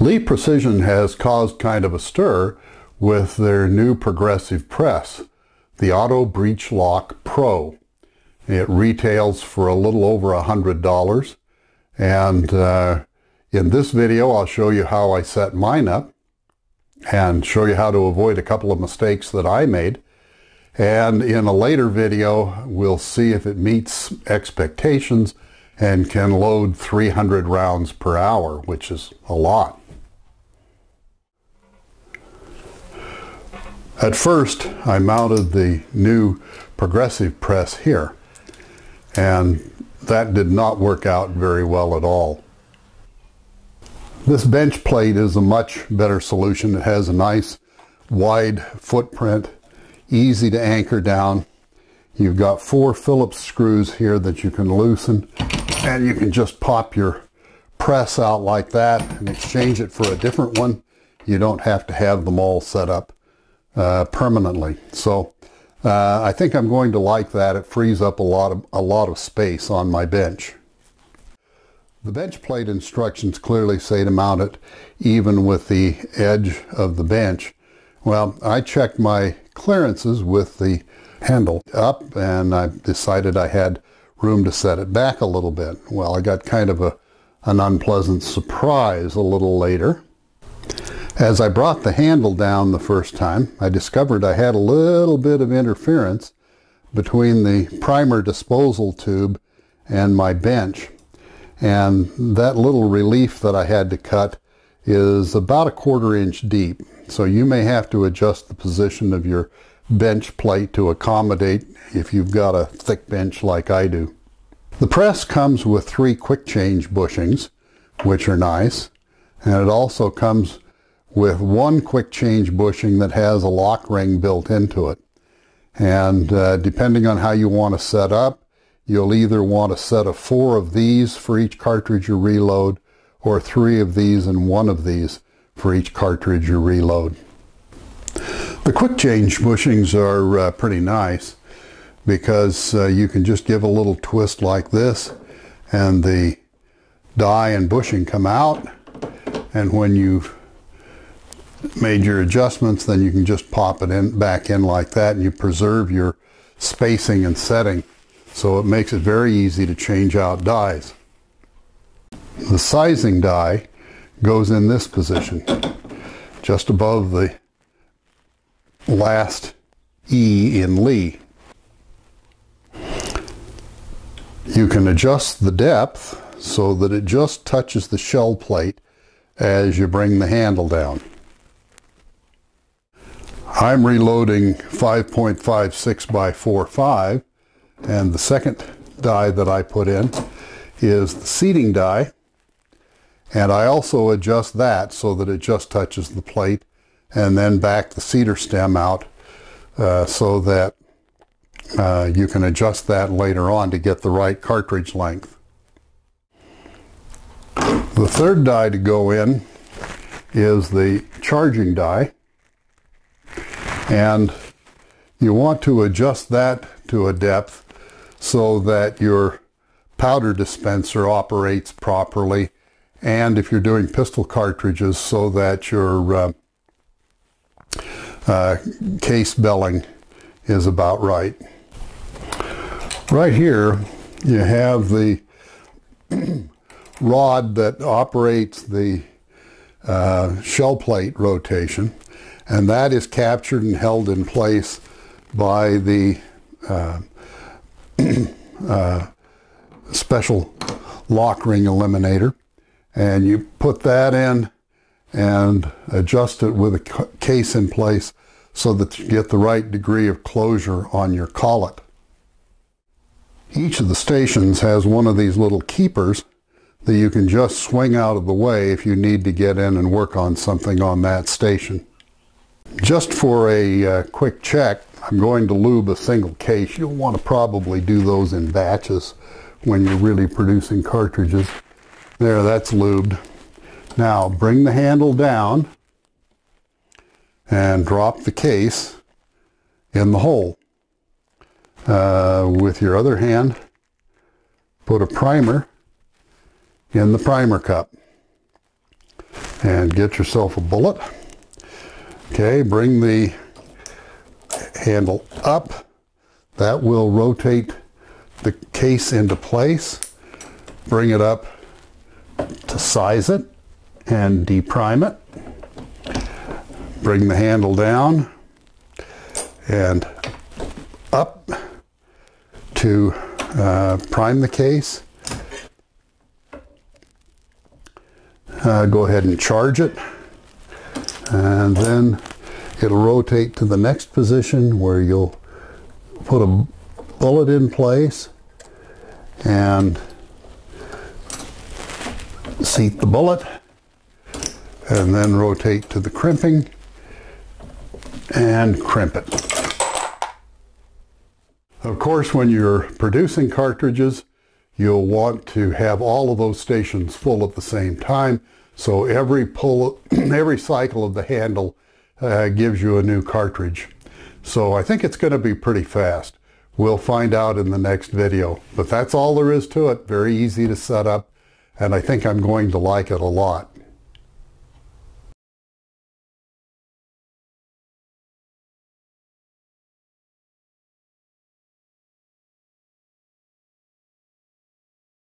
Lee Precision has caused kind of a stir with their new progressive press, the Auto Breech Lock Pro. It retails for a little over a hundred dollars and uh, in this video I'll show you how I set mine up and show you how to avoid a couple of mistakes that I made and in a later video we'll see if it meets expectations and can load 300 rounds per hour which is a lot. At first, I mounted the new progressive press here, and that did not work out very well at all. This bench plate is a much better solution. It has a nice wide footprint, easy to anchor down. You've got four Phillips screws here that you can loosen, and you can just pop your press out like that and exchange it for a different one. You don't have to have them all set up uh, permanently. So uh, I think I'm going to like that. It frees up a lot of a lot of space on my bench. The bench plate instructions clearly say to mount it even with the edge of the bench. Well, I checked my clearances with the handle up and I decided I had room to set it back a little bit. Well, I got kind of a, an unpleasant surprise a little later. As I brought the handle down the first time, I discovered I had a little bit of interference between the primer disposal tube and my bench. And that little relief that I had to cut is about a quarter inch deep. So you may have to adjust the position of your bench plate to accommodate if you've got a thick bench like I do. The press comes with three quick change bushings, which are nice. And it also comes with one quick change bushing that has a lock ring built into it. And uh, depending on how you want to set up, you'll either want a set of four of these for each cartridge you reload or three of these and one of these for each cartridge you reload. The quick change bushings are uh, pretty nice because uh, you can just give a little twist like this and the die and bushing come out and when you've made your adjustments, then you can just pop it in back in like that and you preserve your spacing and setting. So it makes it very easy to change out dies. The sizing die goes in this position, just above the last E in Lee. You can adjust the depth so that it just touches the shell plate as you bring the handle down. I'm reloading 5.56 by 4.5 and the second die that I put in is the seating die and I also adjust that so that it just touches the plate and then back the seater stem out uh, so that uh, you can adjust that later on to get the right cartridge length. The third die to go in is the charging die and you want to adjust that to a depth so that your powder dispenser operates properly and if you're doing pistol cartridges so that your uh, uh, case belling is about right. Right here you have the rod that operates the uh, shell plate rotation and that is captured and held in place by the uh, uh, special lock ring eliminator and you put that in and adjust it with a case in place so that you get the right degree of closure on your collet. Each of the stations has one of these little keepers that you can just swing out of the way if you need to get in and work on something on that station. Just for a uh, quick check, I'm going to lube a single case. You'll want to probably do those in batches when you're really producing cartridges. There, that's lubed. Now, bring the handle down and drop the case in the hole. Uh, with your other hand, put a primer in the primer cup. and get yourself a bullet. Okay, bring the handle up. That will rotate the case into place. Bring it up to size it and deprime it. Bring the handle down and up to uh, prime the case. Uh, go ahead and charge it and then it'll rotate to the next position where you'll put a bullet in place and seat the bullet and then rotate to the crimping and crimp it. Of course, when you're producing cartridges, you'll want to have all of those stations full at the same time. So every pull, every cycle of the handle uh, gives you a new cartridge. So I think it's going to be pretty fast. We'll find out in the next video. But that's all there is to it. Very easy to set up. And I think I'm going to like it a lot.